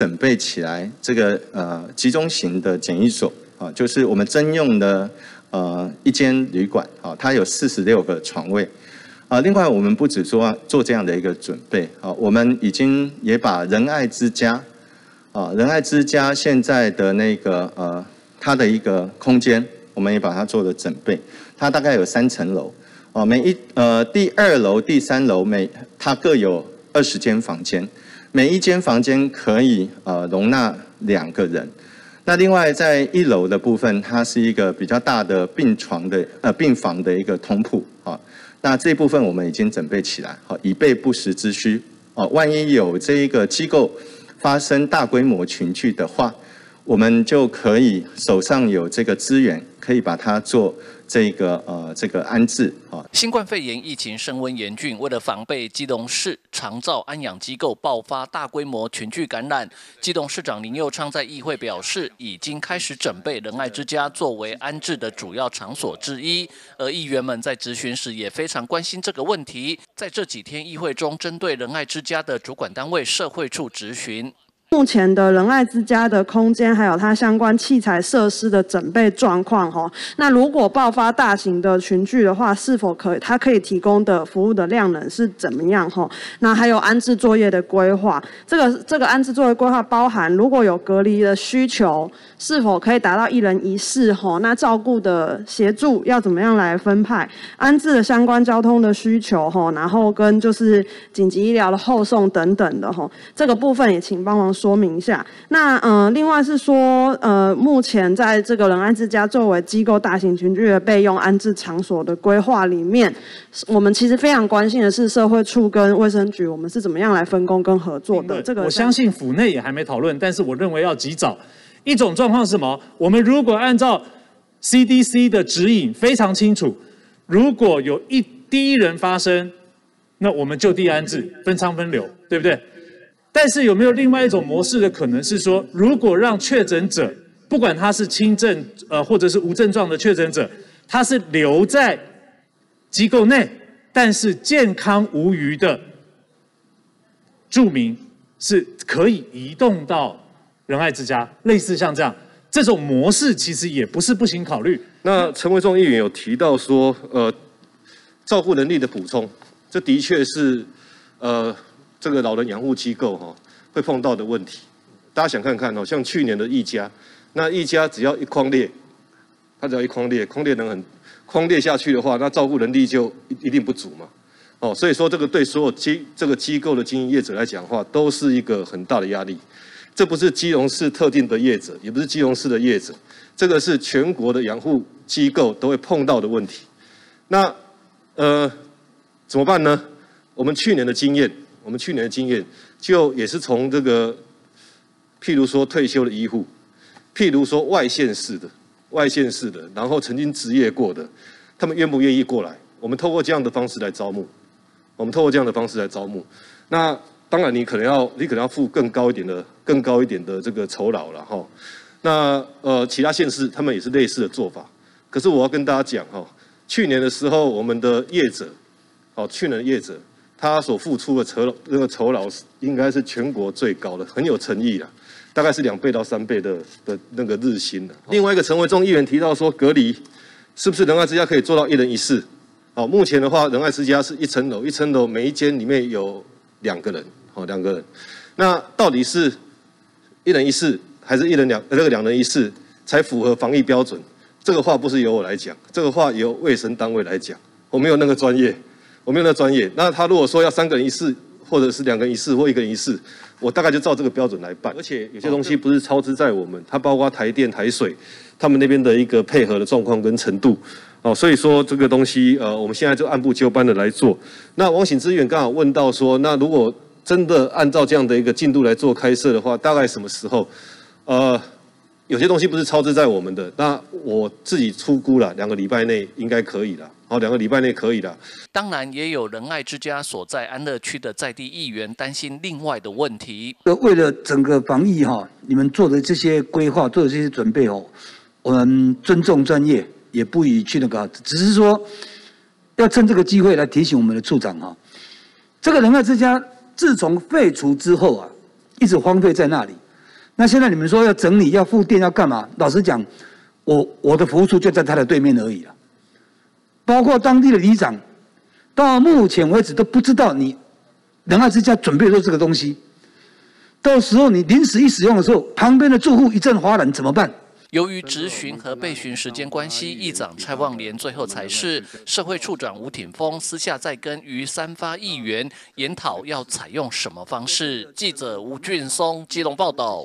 准备起来这个呃集中型的检疫所啊，就是我们征用的呃一间旅馆啊，它有四十六个床位啊。另外，我们不止说做这样的一个准备啊，我们已经也把仁爱之家啊，仁爱之家现在的那个呃它的一个空间，我们也把它做了准备。它大概有三层楼哦，每一呃第二楼、第三楼每它各有二十间房间。每一间房间可以呃容纳两个人。那另外在一楼的部分，它是一个比较大的病床的呃病房的一个通铺啊。那这部分我们已经准备起来，好以备不时之需哦。万一有这一个机构发生大规模群聚的话，我们就可以手上有这个资源，可以把它做。这个呃，这个安置啊，新冠肺炎疫情升温严峻，为了防备基隆市长照安养机构爆发大规模群聚感染，基隆市长林佑昌在议会表示，已经开始准备仁爱之家作为安置的主要场所之一。而议员们在质询时也非常关心这个问题，在这几天议会中，针对仁爱之家的主管单位社会处质询。目前的仁爱之家的空间，还有它相关器材设施的准备状况，哈，那如果爆发大型的群聚的话，是否可以它可以提供的服务的量能是怎么样，哈？那还有安置作业的规划，这个这个安置作业规划包含如果有隔离的需求，是否可以达到一人一室，哈？那照顾的协助要怎么样来分派？安置的相关交通的需求，哈，然后跟就是紧急医疗的后送等等的，哈，这个部分也请帮忙。说明一下，那嗯，另外是说，呃，目前在这个仁安之家作为机构大型群聚的备用安置场所的规划里面，我们其实非常关心的是社会处跟卫生局，我们是怎么样来分工跟合作的。这个我相信府内也还没讨论，但是我认为要及早。一种状况是什么？我们如果按照 CDC 的指引非常清楚，如果有一第一人发生，那我们就地安置，分仓分流，对不对？但是有没有另外一种模式的可能是说，如果让确诊者，不管他是轻症呃或者是无症状的确诊者，他是留在机构内，但是健康无虞的住民是可以移动到仁爱之家，类似像这样这种模式，其实也不是不行考虑。那陈维忠议员有提到说，呃，照顾能力的补充，这的确是呃。这个老人养护机构哈会碰到的问题，大家想看看哦，像去年的一家，那一家只要一框裂，它只要一框裂，框裂能很框裂下去的话，那照顾能力就一定不足嘛。哦，所以说这个对所有机这个机构的经营业者来讲的话，都是一个很大的压力。这不是基隆市特定的业者，也不是基隆市的业者，这个是全国的养护机构都会碰到的问题。那呃怎么办呢？我们去年的经验。我们去年的经验，就也是从这个，譬如说退休的医护，譬如说外县市的、外县市的，然后曾经职业过的，他们愿不愿意过来？我们透过这样的方式来招募，我们透过这样的方式来招募。那当然，你可能要，你可能要付更高一点的、更高一点的这个酬劳了哈。那呃，其他县市他们也是类似的做法。可是我要跟大家讲哈，去年的时候，我们的业者，哦，去年的业者。他所付出的酬那个酬劳应该是全国最高的，很有诚意啊，大概是两倍到三倍的的那个日薪的。另外一个陈维忠议员提到说，隔离是不是仁爱之家可以做到一人一室？好，目前的话，仁爱之家是一层楼，一层楼每一间里面有两个人，好两个人。那到底是一人一室，还是一人两那个两人一室才符合防疫标准？这个话不是由我来讲，这个话由卫生单位来讲，我没有那个专业。我没有那专业，那他如果说要三个人一室，或者是两个人一室，或一个人一室，我大概就照这个标准来办。而且有些东西不是超支在我们，它包括台电、台水，他们那边的一个配合的状况跟程度，哦，所以说这个东西，呃，我们现在就按部就班的来做。那王醒资源刚好问到说，那如果真的按照这样的一个进度来做开设的话，大概什么时候？呃。有些东西不是超支在我们的，那我自己出估了，两个礼拜内应该可以了。好，两个礼拜内可以的。当然，也有仁爱之家所在安乐区的在地议员担心另外的问题。呃为了整个防疫哈，你们做的这些规划，做的这些准备哦，我们尊重专业，也不予去那个，只是说要趁这个机会来提醒我们的处长哈，这个仁爱之家自从废除之后啊，一直荒废在那里。那现在你们说要整理、要复电、要干嘛？老实讲，我我的服务处就在他的对面而已了。包括当地的里长，到目前为止都不知道你仁爱之家准备做这个东西。到时候你临时一使用的时候，旁边的住户一阵哗然，怎么办？由于质询和备询时间关系，议长蔡旺莲最后才是社会处长吴挺峰私下再跟于三发议员研讨要采用什么方式。记者吴俊松基隆报道。